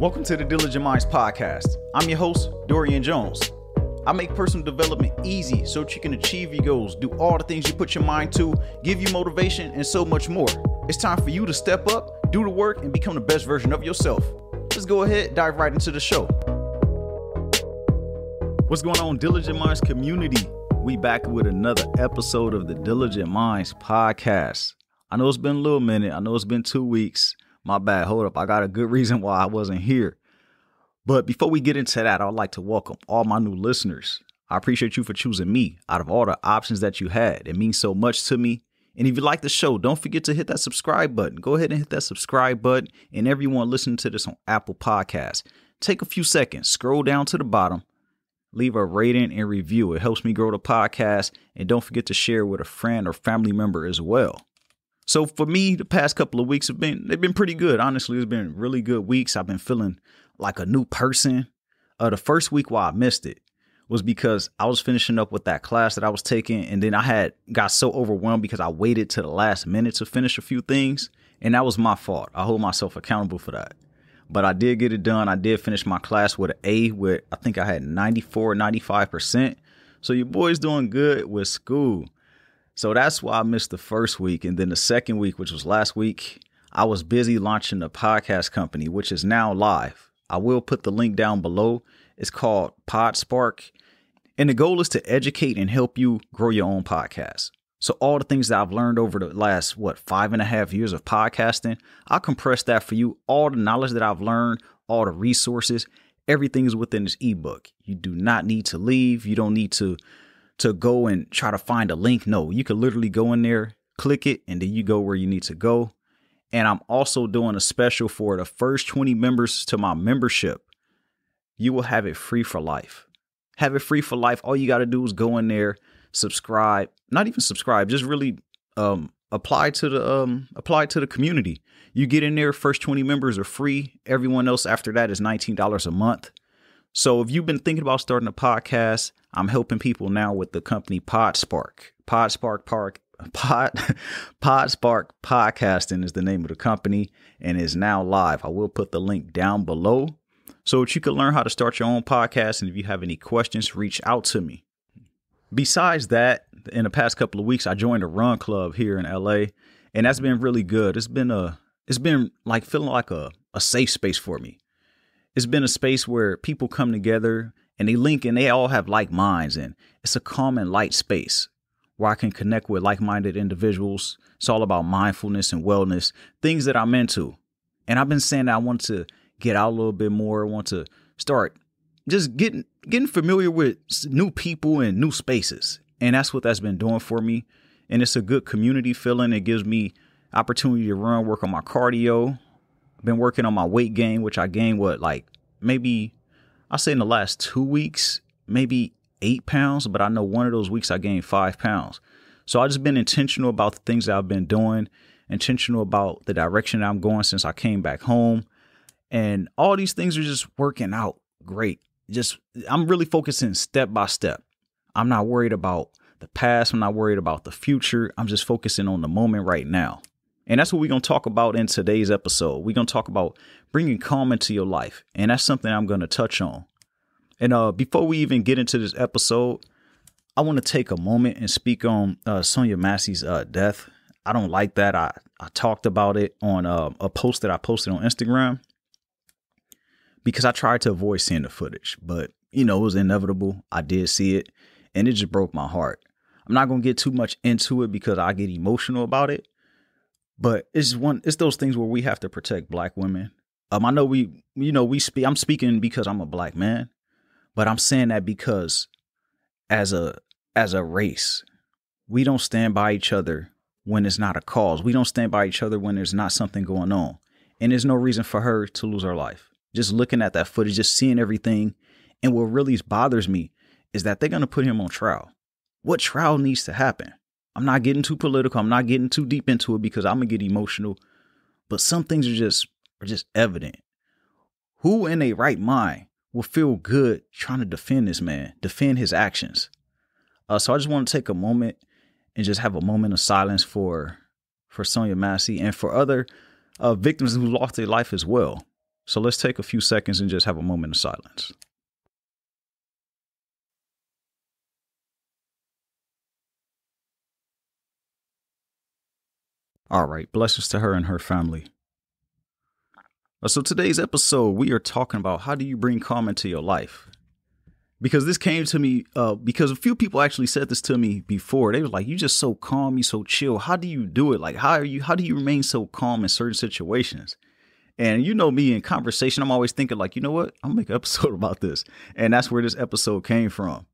Welcome to the Diligent Minds Podcast. I'm your host, Dorian Jones. I make personal development easy so that you can achieve your goals, do all the things you put your mind to, give you motivation, and so much more. It's time for you to step up, do the work, and become the best version of yourself. Let's go ahead, dive right into the show. What's going on, Diligent Minds community? We back with another episode of the Diligent Minds Podcast. I know it's been a little minute. I know it's been two weeks. My bad. Hold up. I got a good reason why I wasn't here. But before we get into that, I'd like to welcome all my new listeners. I appreciate you for choosing me out of all the options that you had. It means so much to me. And if you like the show, don't forget to hit that subscribe button. Go ahead and hit that subscribe button. And everyone listening to this on Apple Podcasts, take a few seconds, scroll down to the bottom, leave a rating and review. It helps me grow the podcast. And don't forget to share with a friend or family member as well. So for me, the past couple of weeks have been they've been pretty good. Honestly, it's been really good weeks. I've been feeling like a new person. Uh, the first week why I missed it was because I was finishing up with that class that I was taking, and then I had got so overwhelmed because I waited to the last minute to finish a few things, and that was my fault. I hold myself accountable for that. But I did get it done. I did finish my class with an A with I think I had 94, 95%. So your boy's doing good with school. So that's why I missed the first week. And then the second week, which was last week, I was busy launching a podcast company, which is now live. I will put the link down below. It's called PodSpark. And the goal is to educate and help you grow your own podcast. So all the things that I've learned over the last, what, five and a half years of podcasting, I'll compress that for you. All the knowledge that I've learned, all the resources, everything is within this ebook. You do not need to leave. You don't need to to go and try to find a link. No, you can literally go in there, click it, and then you go where you need to go. And I'm also doing a special for the first 20 members to my membership. You will have it free for life. Have it free for life. All you got to do is go in there, subscribe, not even subscribe, just really um apply to the um apply to the community. You get in there, first 20 members are free. Everyone else after that is $19 a month. So if you've been thinking about starting a podcast, I'm helping people now with the company PodSpark. PodSpark Park Pod PodSpark Podcasting is the name of the company and is now live. I will put the link down below so that you can learn how to start your own podcast. And if you have any questions, reach out to me. Besides that, in the past couple of weeks, I joined a run club here in LA, and that's been really good. It's been a it's been like feeling like a, a safe space for me it's been a space where people come together and they link and they all have like minds and it's a calm and light space where I can connect with like-minded individuals. It's all about mindfulness and wellness, things that I'm into. And I've been saying that I want to get out a little bit more, I want to start just getting getting familiar with new people and new spaces. And that's what that's been doing for me. And it's a good community feeling. It gives me opportunity to run, work on my cardio, been working on my weight gain, which I gained what like maybe I say in the last two weeks, maybe eight pounds, but I know one of those weeks I gained five pounds. So I just been intentional about the things that I've been doing, intentional about the direction I'm going since I came back home. And all these things are just working out great. Just I'm really focusing step by step. I'm not worried about the past. I'm not worried about the future. I'm just focusing on the moment right now. And that's what we're going to talk about in today's episode. We're going to talk about bringing calm into your life. And that's something I'm going to touch on. And uh, before we even get into this episode, I want to take a moment and speak on uh, Sonya Massey's uh, death. I don't like that. I, I talked about it on uh, a post that I posted on Instagram because I tried to avoid seeing the footage, but you know, it was inevitable. I did see it and it just broke my heart. I'm not going to get too much into it because I get emotional about it. But it's one it's those things where we have to protect black women. Um, I know we you know we speak I'm speaking because I'm a black man, but I'm saying that because as a as a race, we don't stand by each other when it's not a cause. We don't stand by each other when there's not something going on. And there's no reason for her to lose her life. Just looking at that footage, just seeing everything. And what really bothers me is that they're going to put him on trial. What trial needs to happen? I'm not getting too political. I'm not getting too deep into it because I'm gonna get emotional. But some things are just are just evident. Who in a right mind will feel good trying to defend this man, defend his actions? Uh, so I just want to take a moment and just have a moment of silence for for Sonya Massey and for other uh, victims who lost their life as well. So let's take a few seconds and just have a moment of silence. All right, blessings to her and her family. Uh, so today's episode, we are talking about how do you bring calm into your life? Because this came to me uh, because a few people actually said this to me before. They were like, "You just so calm, you so chill. How do you do it? Like, how are you? How do you remain so calm in certain situations?" And you know me in conversation, I'm always thinking like, you know what? I'm gonna make an episode about this, and that's where this episode came from.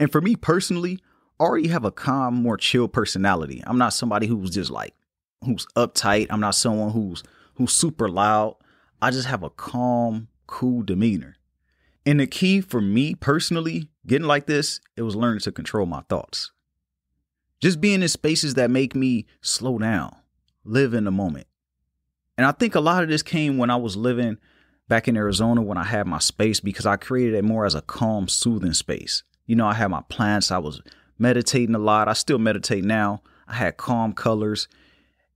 And for me personally, already have a calm, more chill personality. I'm not somebody who's just like who's uptight. I'm not someone who's who's super loud. I just have a calm, cool demeanor. And the key for me personally, getting like this, it was learning to control my thoughts. Just being in spaces that make me slow down, live in the moment. And I think a lot of this came when I was living back in Arizona when I had my space because I created it more as a calm, soothing space. You know, I had my plants, I was meditating a lot. I still meditate now. I had calm colors.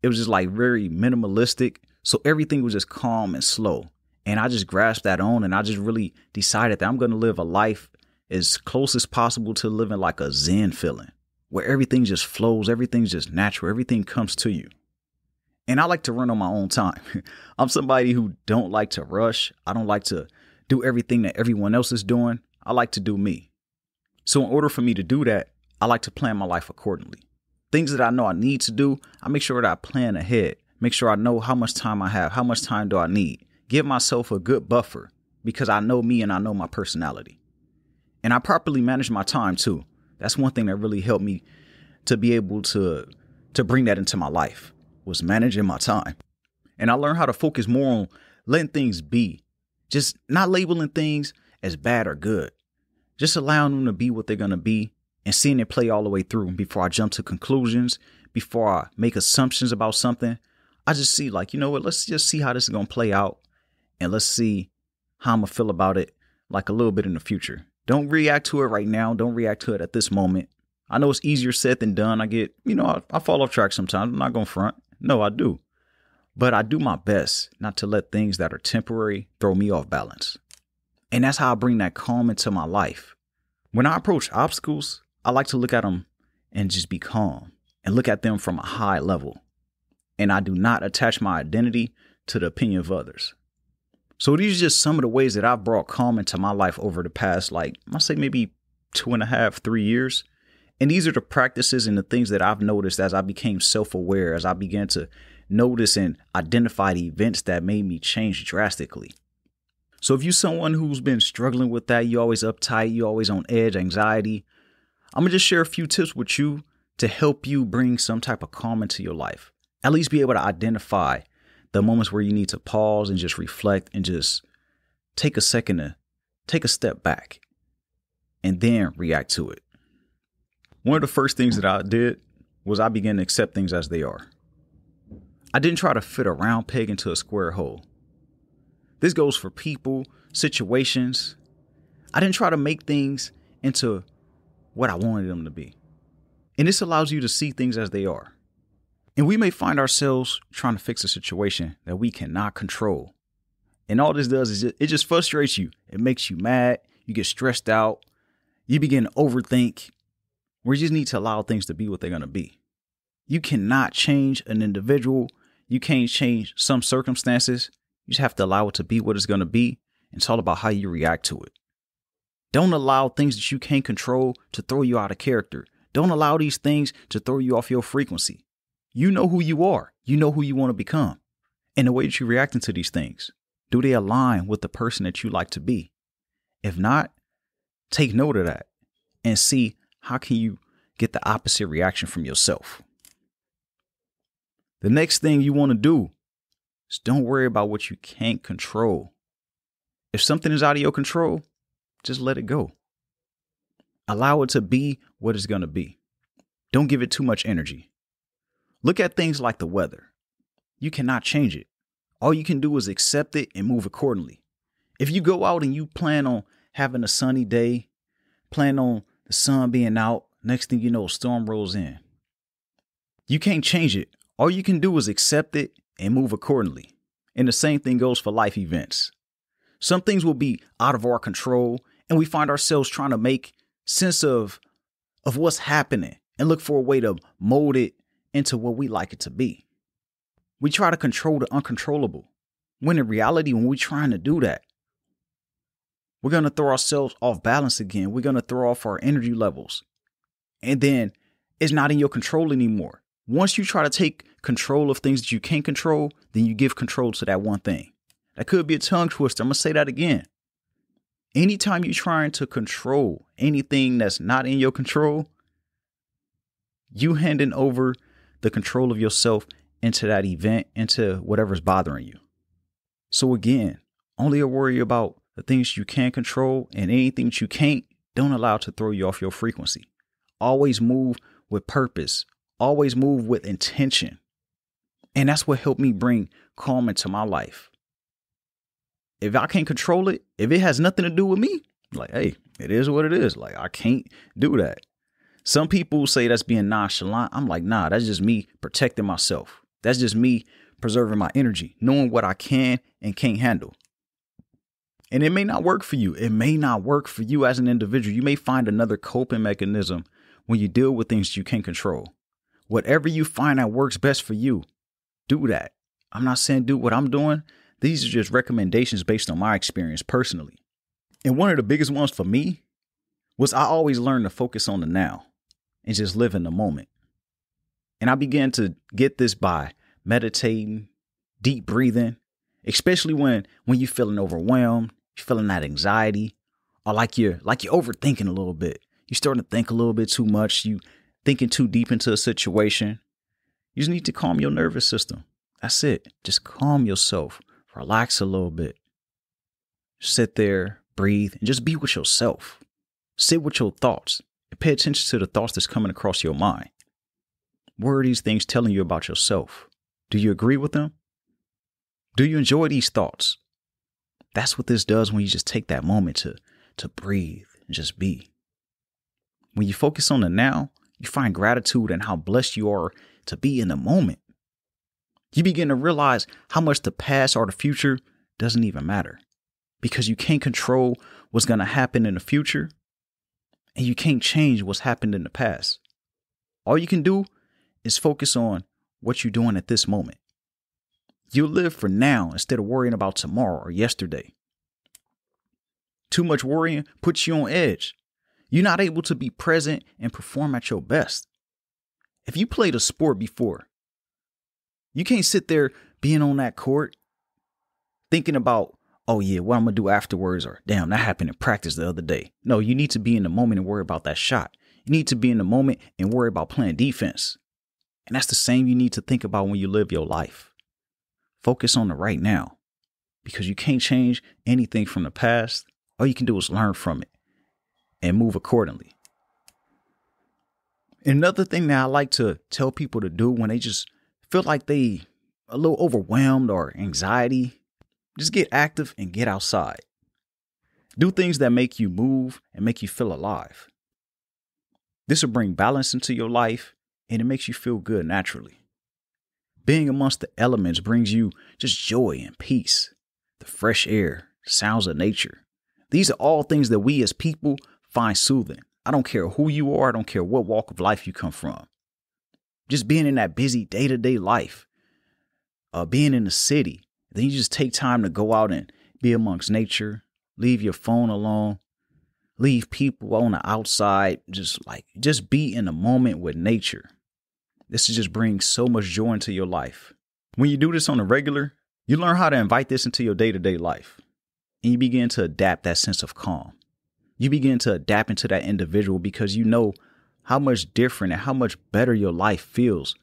It was just like very minimalistic. So everything was just calm and slow. And I just grasped that on and I just really decided that I'm going to live a life as close as possible to living like a Zen feeling where everything just flows, everything's just natural, everything comes to you. And I like to run on my own time. I'm somebody who don't like to rush. I don't like to do everything that everyone else is doing. I like to do me. So in order for me to do that, I like to plan my life accordingly. Things that I know I need to do, I make sure that I plan ahead. Make sure I know how much time I have, how much time do I need give myself a good buffer because I know me and I know my personality. And I properly manage my time too. That's one thing that really helped me to be able to to bring that into my life was managing my time. And I learned how to focus more on letting things be. Just not labeling things as bad or good. Just allowing them to be what they're going to be and seeing it play all the way through before I jump to conclusions, before I make assumptions about something. I just see like, you know what, let's just see how this is going to play out and let's see how I'm gonna feel about it like a little bit in the future. Don't react to it right now. Don't react to it at this moment. I know it's easier said than done. I get, you know, I, I fall off track sometimes. I'm not gonna front. No, I do. But I do my best not to let things that are temporary throw me off balance. And that's how I bring that calm into my life. When I approach obstacles, I like to look at them and just be calm and look at them from a high level. And I do not attach my identity to the opinion of others. So these are just some of the ways that I've brought calm into my life over the past, like, I say maybe two and a half, three years. And these are the practices and the things that I've noticed as I became self aware, as I began to notice and identify the events that made me change drastically. So if you're someone who's been struggling with that, you're always uptight, you're always on edge, anxiety, I'm gonna just share a few tips with you to help you bring some type of calm into your life. At least be able to identify the moments where you need to pause and just reflect and just take a second to take a step back and then react to it. One of the first things that I did was I began to accept things as they are. I didn't try to fit a round peg into a square hole. This goes for people, situations. I didn't try to make things into what I wanted them to be. And this allows you to see things as they are. And we may find ourselves trying to fix a situation that we cannot control. And all this does is it just frustrates you. It makes you mad. You get stressed out. You begin to overthink. We just need to allow things to be what they're going to be. You cannot change an individual. You can't change some circumstances. You just have to allow it to be what it's going to be. And it's all about how you react to it. Don't allow things that you can't control to throw you out of character. Don't allow these things to throw you off your frequency. You know who you are. You know who you want to become. And the way that you're reacting to these things, do they align with the person that you like to be? If not, take note of that and see how can you get the opposite reaction from yourself. The next thing you want to do is don't worry about what you can't control. If something is out of your control, just let it go. Allow it to be what it's going to be. Don't give it too much energy. Look at things like the weather. You cannot change it. All you can do is accept it and move accordingly. If you go out and you plan on having a sunny day, plan on the sun being out, next thing you know, a storm rolls in. You can't change it. All you can do is accept it and move accordingly. And the same thing goes for life events. Some things will be out of our control, and we find ourselves trying to make sense of, of what's happening and look for a way to mold it into what we like it to be. We try to control the uncontrollable. When in reality, when we're trying to do that, we're going to throw ourselves off balance again. We're going to throw off our energy levels. And then it's not in your control anymore. Once you try to take control of things that you can't control, then you give control to that one thing. That could be a tongue twister. I'm going to say that again. Anytime you're trying to control anything that's not in your control, you handing over the control of yourself into that event, into whatever's bothering you. So again, only worry about the things you can control and anything that you can't, don't allow to throw you off your frequency. Always move with purpose. Always move with intention. And that's what helped me bring calm into my life. If I can't control it, if it has nothing to do with me, like, hey, it is what it is. Like, I can't do that. Some people say that's being nonchalant. I'm like, nah, that's just me protecting myself. That's just me preserving my energy, knowing what I can and can't handle. And it may not work for you. It may not work for you as an individual. You may find another coping mechanism when you deal with things you can't control. Whatever you find that works best for you, do that. I'm not saying do what I'm doing. These are just recommendations based on my experience personally. And one of the biggest ones for me was I always learned to focus on the now and just live in the moment. And I began to get this by meditating, deep breathing, especially when when you're feeling overwhelmed, you're feeling that anxiety, or like you're like you're overthinking a little bit. You're starting to think a little bit too much. You thinking too deep into a situation. You just need to calm your nervous system. That's it. Just calm yourself. Relax a little bit. Sit there, breathe, and just be with yourself. Sit with your thoughts and pay attention to the thoughts that's coming across your mind. What are these things telling you about yourself? Do you agree with them? Do you enjoy these thoughts? That's what this does when you just take that moment to, to breathe and just be. When you focus on the now, you find gratitude and how blessed you are to be in the moment. You begin to realize how much the past or the future doesn't even matter because you can't control what's going to happen in the future and you can't change what's happened in the past. All you can do is focus on what you're doing at this moment. You live for now instead of worrying about tomorrow or yesterday. Too much worrying puts you on edge. You're not able to be present and perform at your best. If you played a sport before, you can't sit there being on that court thinking about, oh yeah, what I'm gonna do afterwards, or damn, that happened in practice the other day. No, you need to be in the moment and worry about that shot. You need to be in the moment and worry about playing defense. And that's the same you need to think about when you live your life. Focus on the right now because you can't change anything from the past. All you can do is learn from it and move accordingly. Another thing that I like to tell people to do when they just feel like they a little overwhelmed or anxiety, just get active and get outside. Do things that make you move and make you feel alive. This will bring balance into your life and it makes you feel good naturally. Being amongst the elements brings you just joy and peace, the fresh air, sounds of nature. These are all things that we as people find soothing. I don't care who you are, I don't care what walk of life you come from. Just being in that busy day to day life, uh, being in the city, then you just take time to go out and be amongst nature, leave your phone alone, leave people on the outside, just like, just be in the moment with nature. This is just brings so much joy into your life. When you do this on a regular, you learn how to invite this into your day to day life. And you begin to adapt that sense of calm. You begin to adapt into that individual because you know how much different and how much better your life feels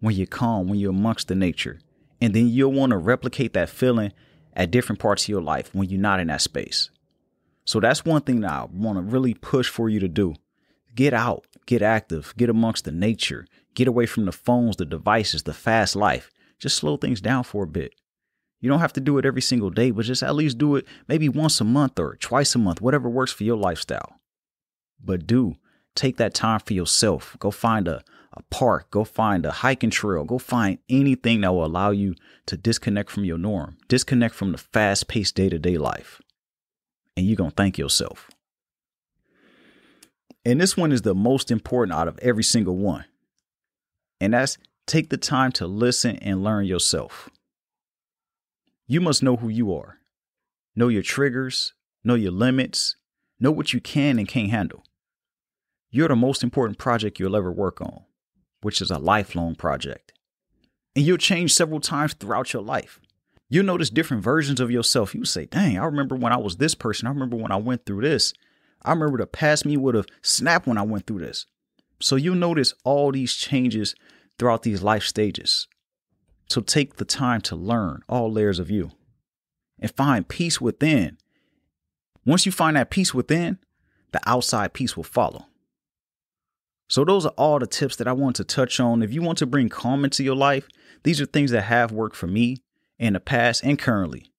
when you're calm, when you're amongst the nature. And then you'll want to replicate that feeling at different parts of your life when you're not in that space. So that's one thing that I want to really push for you to do. Get out, get active, get amongst the nature, Get away from the phones, the devices, the fast life. Just slow things down for a bit. You don't have to do it every single day, but just at least do it maybe once a month or twice a month, whatever works for your lifestyle. But do take that time for yourself. Go find a, a park, go find a hiking trail, go find anything that will allow you to disconnect from your norm, disconnect from the fast paced day to day life. And you're going to thank yourself. And this one is the most important out of every single one. And that's take the time to listen and learn yourself. You must know who you are, know your triggers, know your limits, know what you can and can't handle. You're the most important project you'll ever work on, which is a lifelong project. And you'll change several times throughout your life. You'll notice different versions of yourself. You say, dang, I remember when I was this person. I remember when I went through this. I remember the past me would have snapped when I went through this. So you'll notice all these changes throughout these life stages. So take the time to learn all layers of you and find peace within. Once you find that peace within, the outside peace will follow. So, those are all the tips that I want to touch on. If you want to bring calm into your life, these are things that have worked for me in the past and currently.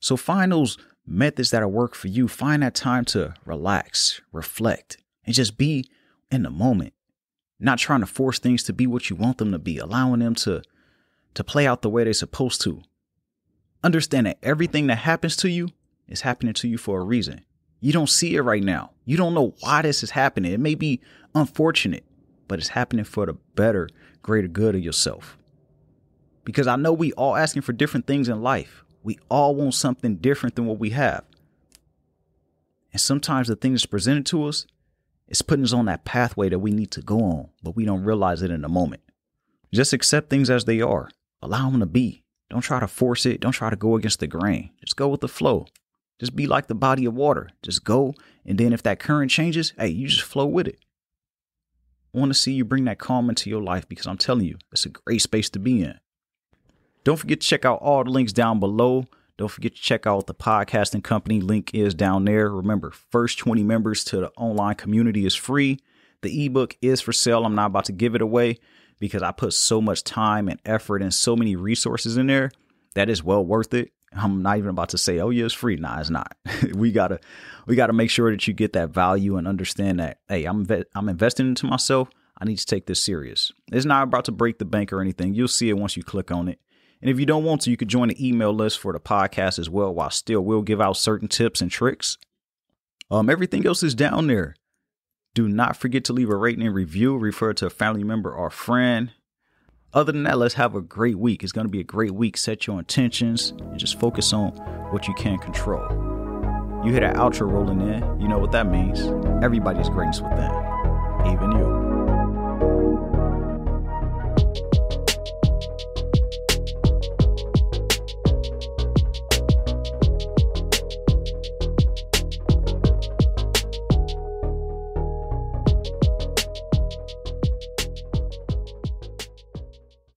So, find those methods that work for you. Find that time to relax, reflect, and just be in the moment. Not trying to force things to be what you want them to be, allowing them to to play out the way they're supposed to. Understand that everything that happens to you is happening to you for a reason. You don't see it right now. You don't know why this is happening. It may be unfortunate, but it's happening for the better, greater good of yourself. Because I know we all asking for different things in life. We all want something different than what we have. And sometimes the thing that's presented to us is putting us on that pathway that we need to go on, but we don't realize it in the moment. Just accept things as they are. Allow them to be. Don't try to force it. Don't try to go against the grain. Just go with the flow. Just be like the body of water. Just go. And then if that current changes, hey, you just flow with it. I want to see you bring that calm into your life because I'm telling you, it's a great space to be in. Don't forget to check out all the links down below. Don't forget to check out the podcasting company. Link is down there. Remember, first 20 members to the online community is free. The ebook is for sale. I'm not about to give it away because I put so much time and effort and so many resources in there that is well worth it. I'm not even about to say, "Oh yeah, it's free." Nah, it's not. we gotta, we gotta make sure that you get that value and understand that, hey, I'm I'm investing into myself. I need to take this serious. It's not about to break the bank or anything. You'll see it once you click on it. And if you don't want to, you could join the email list for the podcast as well. While still, we'll give out certain tips and tricks. Um, everything else is down there. Do not forget to leave a rating and review, refer to a family member or friend. Other than that, let's have a great week. It's going to be a great week. Set your intentions and just focus on what you can control. You hear that outro rolling in, you know what that means. Everybody's greatness within, even you.